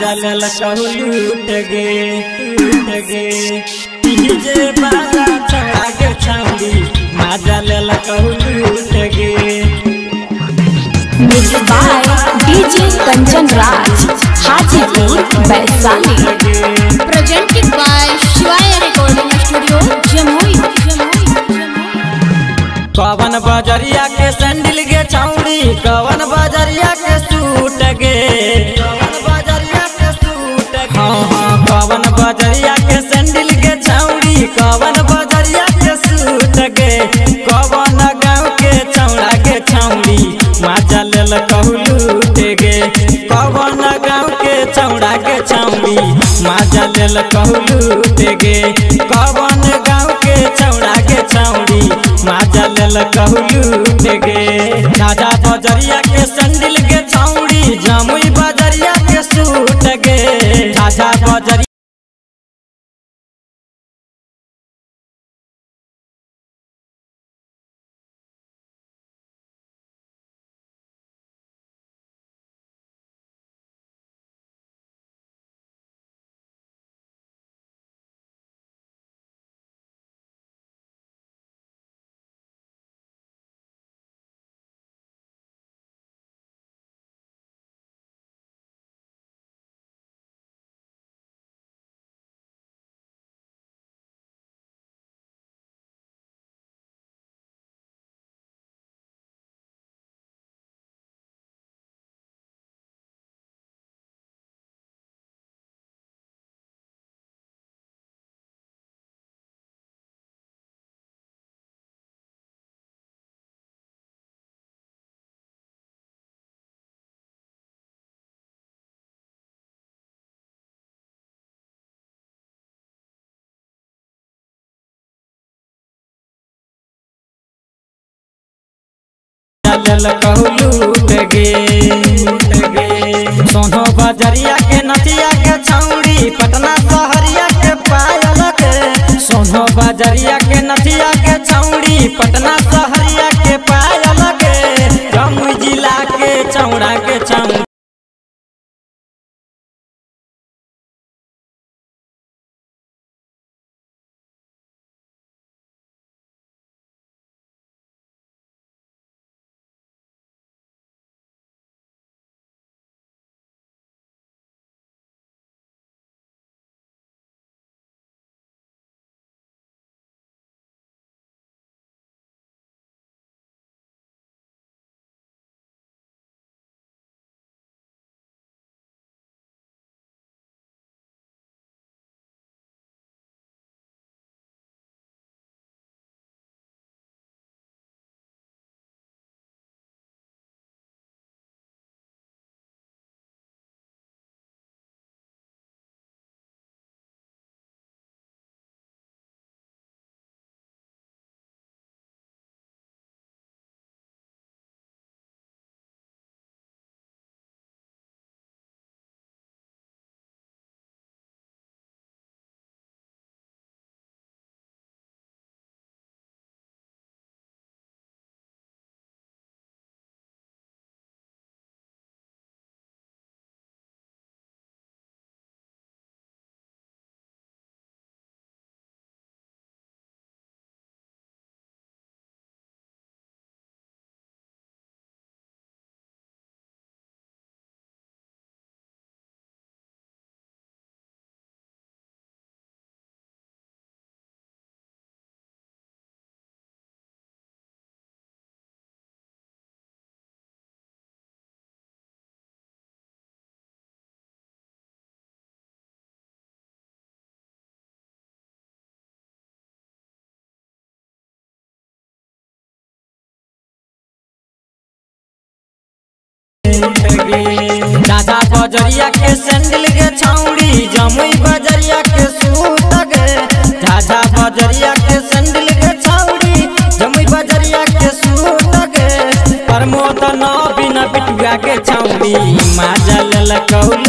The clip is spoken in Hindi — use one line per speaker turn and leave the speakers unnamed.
माजा लेल कहूट गे लूट गे डीजे वाला छौड़ा के छौड़ी माजा लेल कहूट गे
by DJ Kanchan Raj Hajipur Vaishali
presented by Shivaya Recording Studio, Jamui.
कवन बजरिया के सैंडल के छौड़ी कवन बजरिया के गाँव के छाउनी माजा लेल कहलू गे कवन गाँव के चौड़ा के छाउनी माजा लेल कहलू गे राजा बजरिया के संडिल के छाउनी जमुई बजरिया के सूट गे राजा बजरिया चल कहलूट गे सोनो बजरिया के नथिया के छौड़ी पटना सहरिया के पायल के। सोनो बजरिया के नथिया के छौड़ी पटना सहरिया के पायल के। जमुई जिला के, चौड़ा के छौड़ी बजरिया के सैंडल के छौड़ी जमुई बजरिया के सूत गे झाझा बजरिया के सैंडल के छौड़ी जमुई बजरिया के सूत गे प्रमोद न बिना बिटुआ के छौड़ी माजल लेल कहू